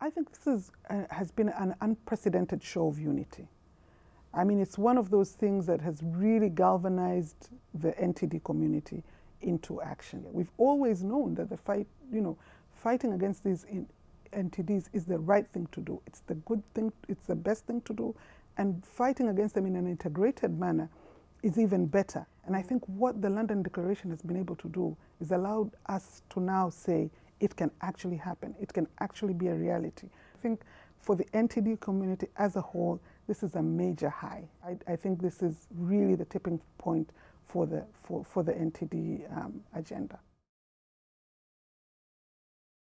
I think this is, uh, has been an unprecedented show of unity. I mean, it's one of those things that has really galvanized the NTD community into action. We've always known that the fight, you know, fighting against these NTDs is the right thing to do. It's the good thing, it's the best thing to do, and fighting against them in an integrated manner is even better. And I think what the London Declaration has been able to do is allowed us to now say it can actually happen. It can actually be a reality. I think for the NTD community as a whole, this is a major high. I, I think this is really the tipping point for the, for, for the NTD um, agenda.